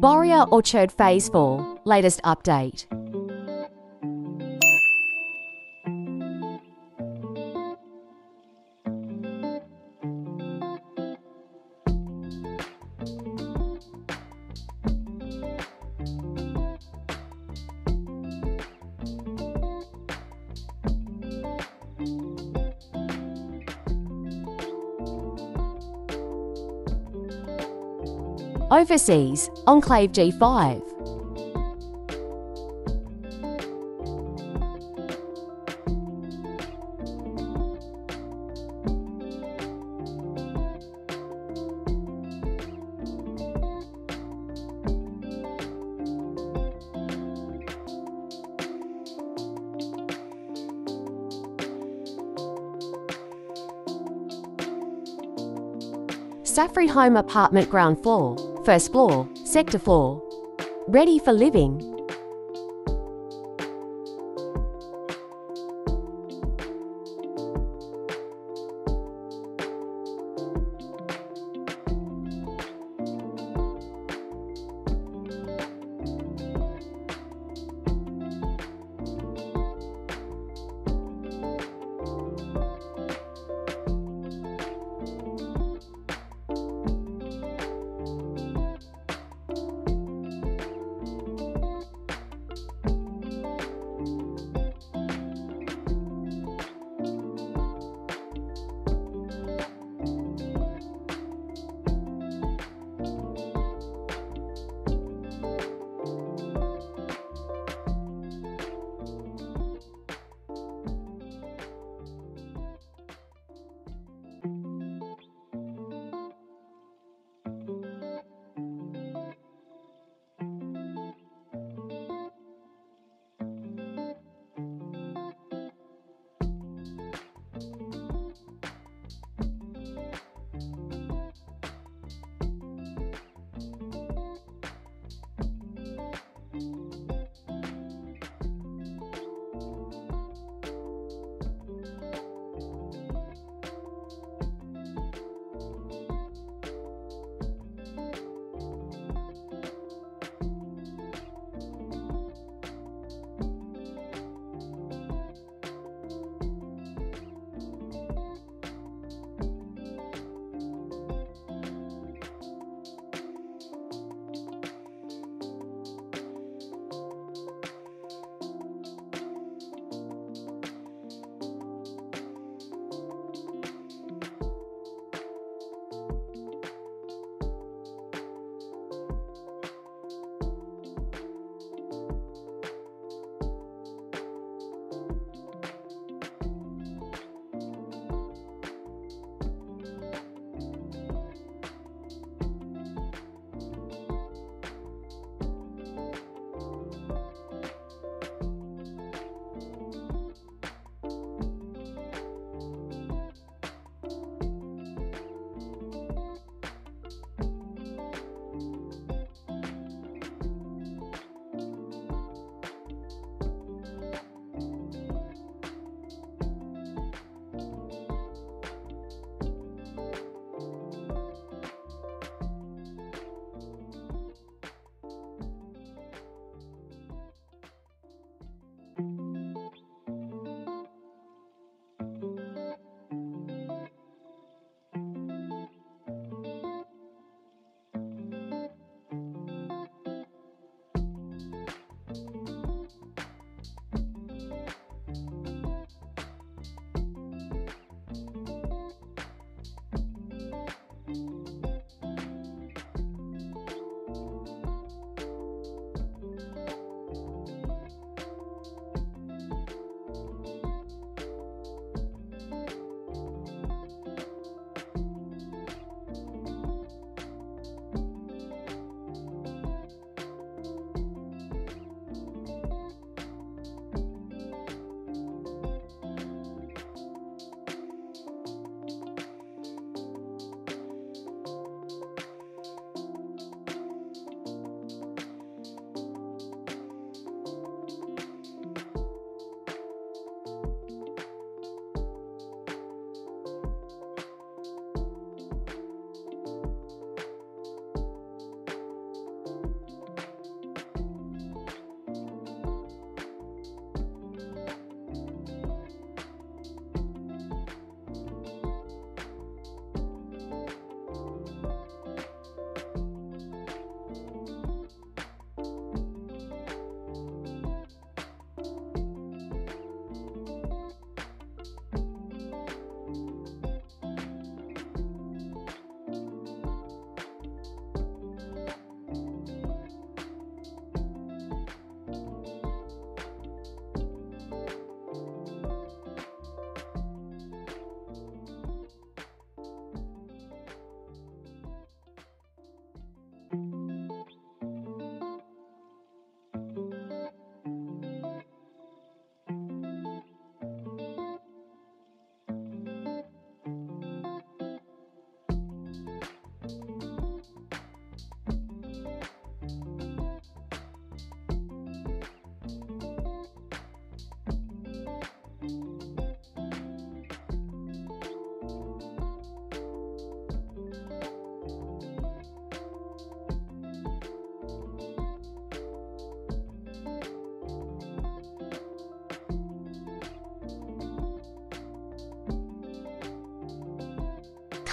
Bahria Orchard Phase 4, latest update. Overseas, Enclave G5. Safari Home Apartment Ground Floor, First Floor, Sector 4. Ready for living.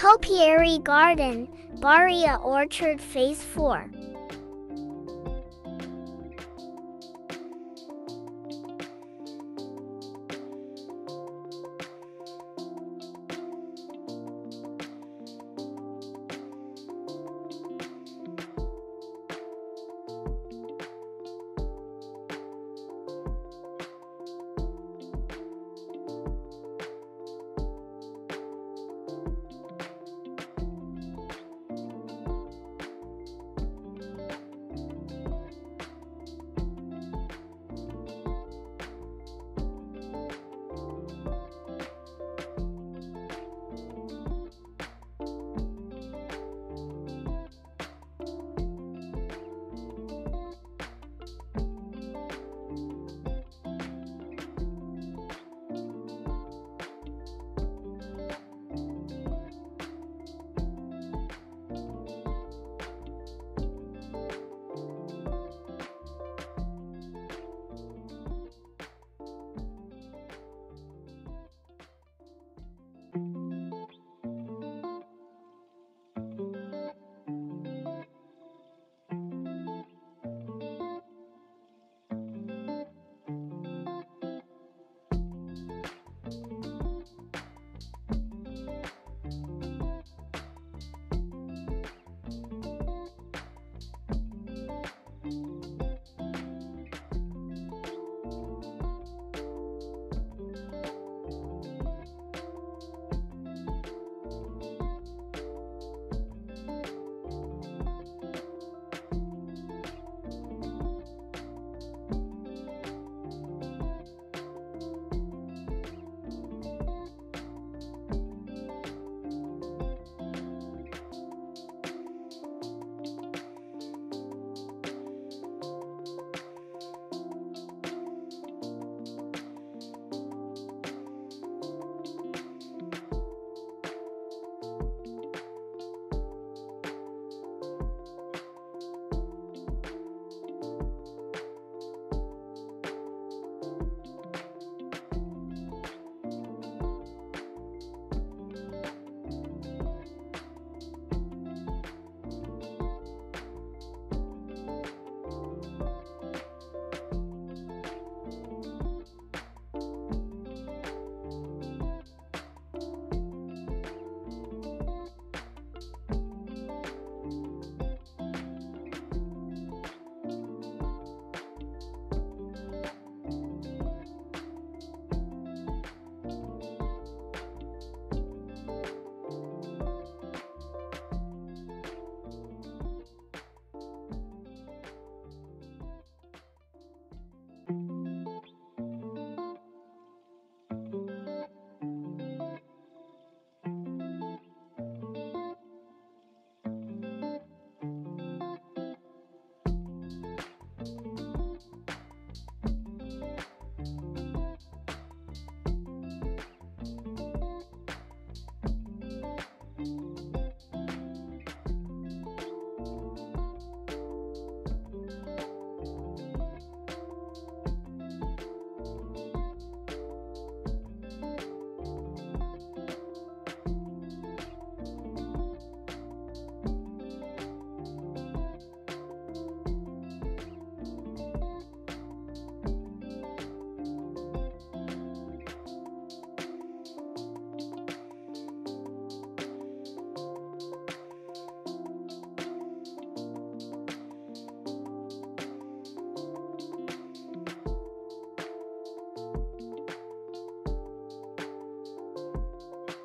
Topiary Garden, Bahria Orchard Phase 4.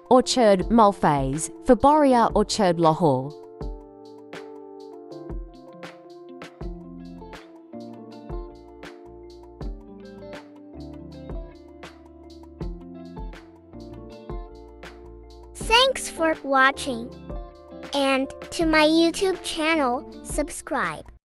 Orchard Mulphase, Faboria Orchard Lahore. Thanks for watching. And to my YouTube channel, subscribe.